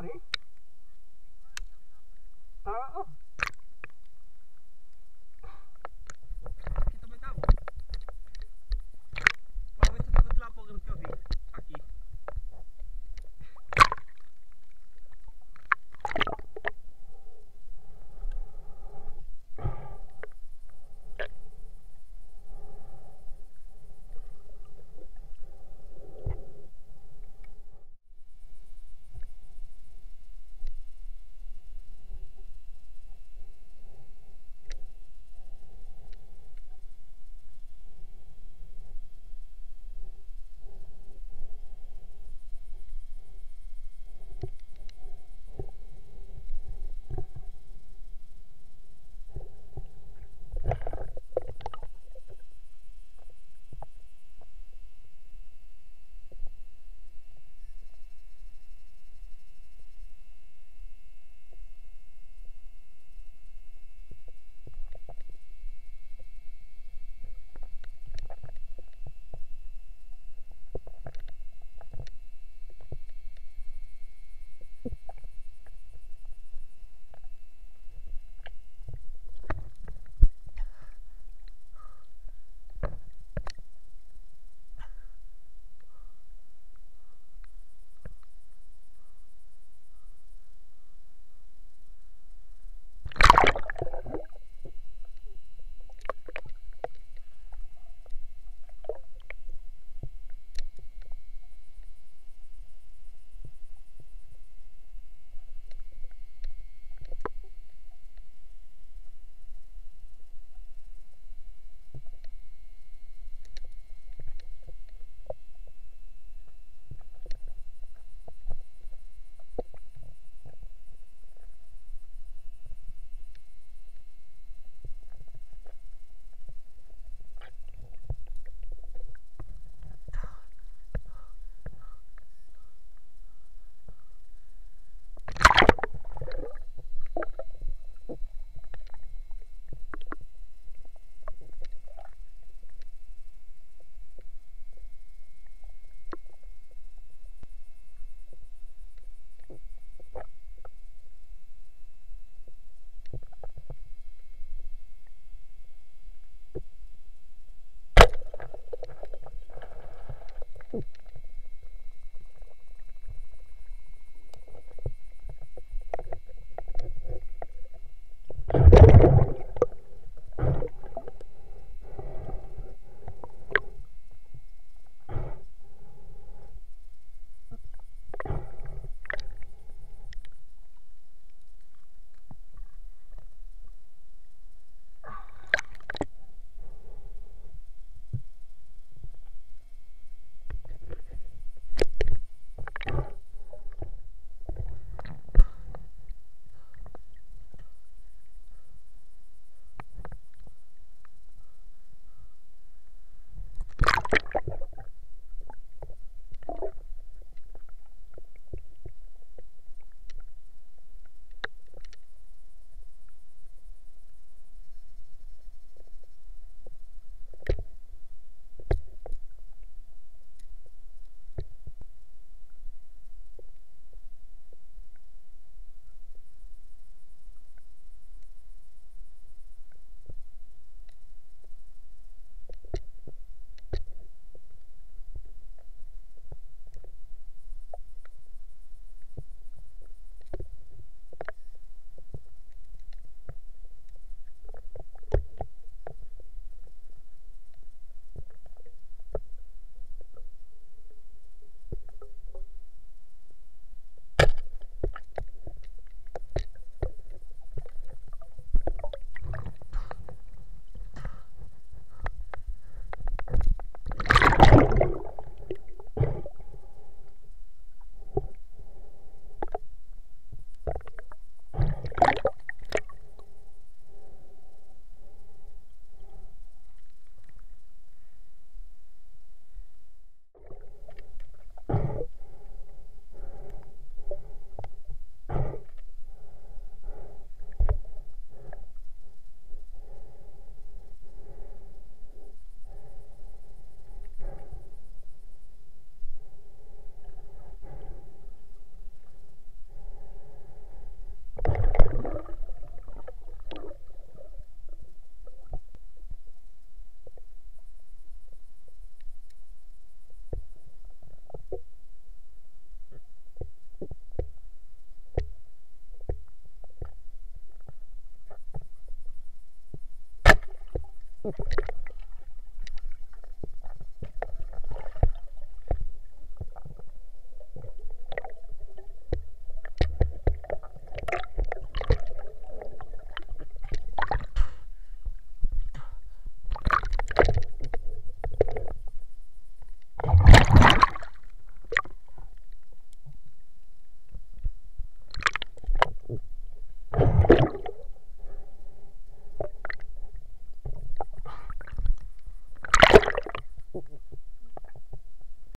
Mari?